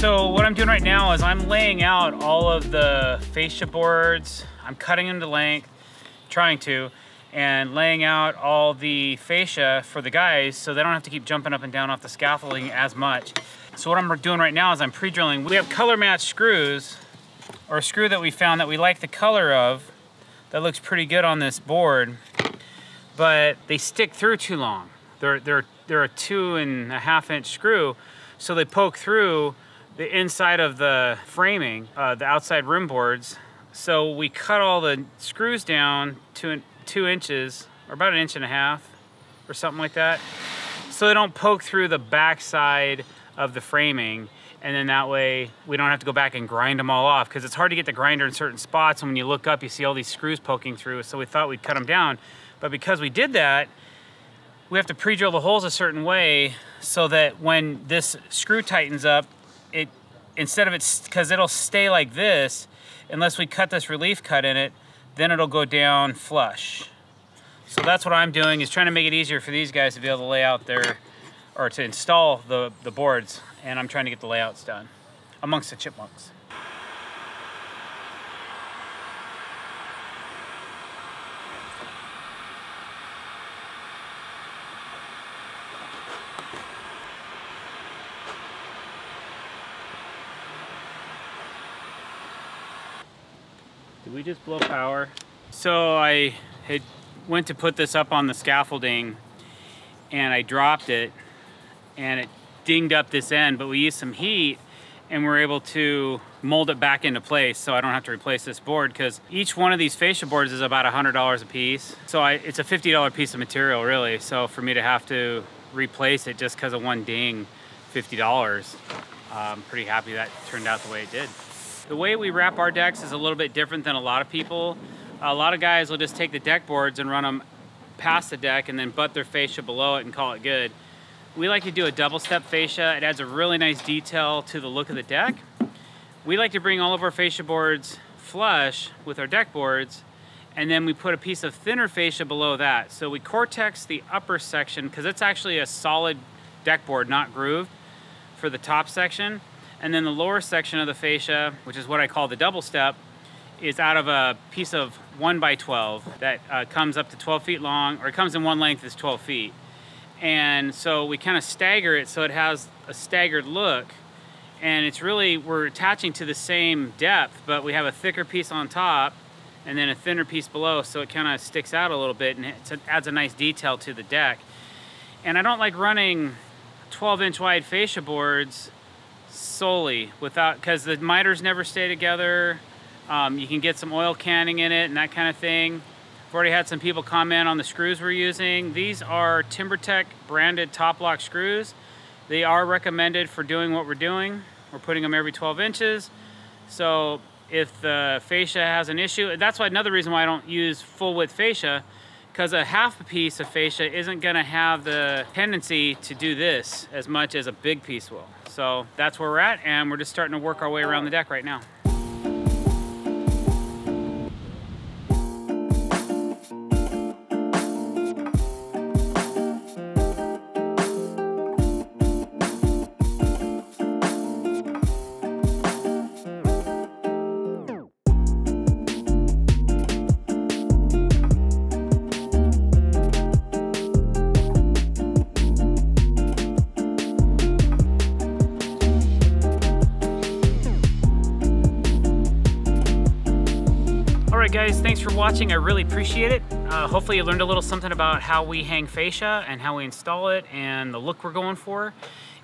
So what I'm doing right now is I'm laying out all of the fascia boards. I'm cutting them to length, trying to, and laying out all the fascia for the guys so they don't have to keep jumping up and down off the scaffolding as much. So what I'm doing right now is I'm pre-drilling. We have color matched screws, or a screw that we found that we like the color of, that looks pretty good on this board, but they stick through too long. They're, they're, they're a two and a half inch screw, so they poke through the inside of the framing, uh, the outside rim boards. So we cut all the screws down to two inches, or about an inch and a half, or something like that. So they don't poke through the backside of the framing. And then that way we don't have to go back and grind them all off because it's hard to get the grinder in certain spots. And when you look up, you see all these screws poking through. So we thought we'd cut them down. But because we did that, we have to pre-drill the holes a certain way so that when this screw tightens up, it instead of it because it'll stay like this unless we cut this relief cut in it then it'll go down flush. So that's what I'm doing is trying to make it easier for these guys to be able to lay out their or to install the the boards and I'm trying to get the layouts done amongst the chipmunks Did we just blow power? So I had went to put this up on the scaffolding and I dropped it and it dinged up this end, but we used some heat and we're able to mold it back into place so I don't have to replace this board because each one of these fascia boards is about $100 a piece. So I, it's a $50 piece of material really. So for me to have to replace it just because of one ding, $50, I'm pretty happy that turned out the way it did. The way we wrap our decks is a little bit different than a lot of people. A lot of guys will just take the deck boards and run them past the deck and then butt their fascia below it and call it good. We like to do a double step fascia. It adds a really nice detail to the look of the deck. We like to bring all of our fascia boards flush with our deck boards and then we put a piece of thinner fascia below that. So we Cortex the upper section because it's actually a solid deck board, not grooved, for the top section. And then the lower section of the fascia, which is what I call the double step, is out of a piece of 1 by 12 that uh, comes up to 12 feet long, or it comes in one length is 12 feet. And so we kind of stagger it so it has a staggered look. And it's really, we're attaching to the same depth, but we have a thicker piece on top and then a thinner piece below so it kind of sticks out a little bit and it adds a nice detail to the deck. And I don't like running 12 inch wide fascia boards solely without because the miters never stay together. Um, you can get some oil canning in it and that kind of thing. I've already had some people comment on the screws we're using. These are TimberTech branded TOPLoc screws. They are recommended for doing what we're doing. We're putting them every 12 inches. So if the fascia has an issue that's why another reason why I don't use full width fascia because a half piece of fascia isn't going to have the tendency to do this as much as a big piece will. So that's where we're at and we're just starting to work our way around the deck right now. Guys, thanks for watching. I really appreciate it. Uh, hopefully you learned a little something about how we hang fascia and how we install it and the look we're going for.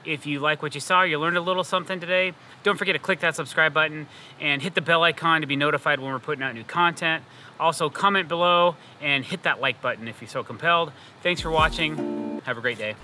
If you like what you saw, you learned a little something today, don't forget to click that subscribe button and hit the bell icon to be notified when we're putting out new content. Also comment below and hit that like button if you're so compelled. Thanks for watching. Have a great day.